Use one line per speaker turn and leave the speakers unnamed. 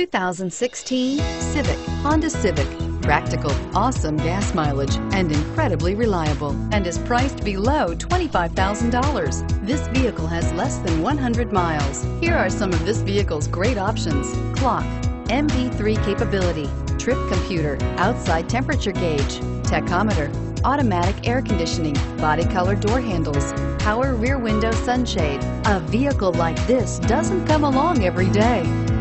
2016 Civic, Honda Civic. Practical, awesome gas mileage, and incredibly reliable, and is priced below $25,000. This vehicle has less than 100 miles. Here are some of this vehicle's great options. Clock, MP3 capability, trip computer, outside temperature gauge, tachometer, automatic air conditioning, body color door handles, power rear window sunshade. A vehicle like this doesn't come along every day.